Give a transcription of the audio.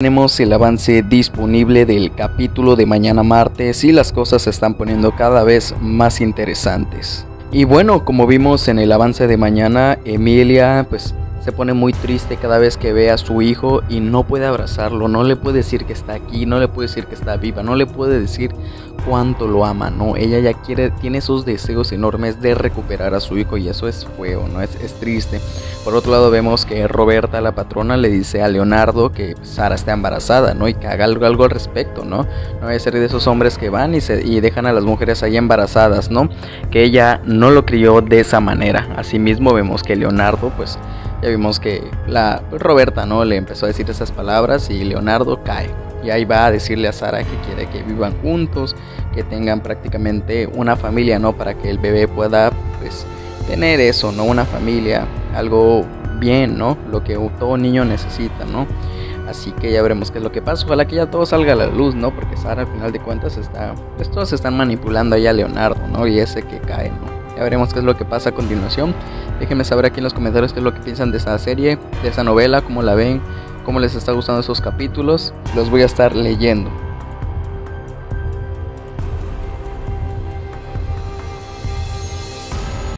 Tenemos el avance disponible del capítulo de mañana martes y las cosas se están poniendo cada vez más interesantes. Y bueno, como vimos en el avance de mañana, Emilia pues se pone muy triste cada vez que ve a su hijo y no puede abrazarlo, no le puede decir que está aquí, no le puede decir que está viva, no le puede decir cuánto lo ama, ¿no? Ella ya quiere, tiene esos deseos enormes de recuperar a su hijo y eso es feo, ¿no? Es, triste. Por otro lado vemos que Roberta, la patrona, le dice a Leonardo que Sara está embarazada, ¿no? Y que haga algo, algo al respecto, ¿no? No hay ser de esos hombres que van y, se, y dejan a las mujeres ahí embarazadas, ¿no? Que ella no lo crió de esa manera. Asimismo vemos que Leonardo, pues ya vimos que la Roberta, ¿no? Le empezó a decir esas palabras y Leonardo cae. Y ahí va a decirle a Sara que quiere que vivan juntos, que tengan prácticamente una familia, ¿no? Para que el bebé pueda, pues, tener eso, ¿no? Una familia, algo bien, ¿no? Lo que todo niño necesita, ¿no? Así que ya veremos qué es lo que pasa. Ojalá que ya todo salga a la luz, ¿no? Porque Sara al final de cuentas está, pues todos están manipulando ahí a Leonardo, ¿no? Y ese que cae, ¿no? Ya veremos qué es lo que pasa a continuación. Déjenme saber aquí en los comentarios qué es lo que piensan de esta serie, de esta novela, cómo la ven, cómo les está gustando esos capítulos. Los voy a estar leyendo.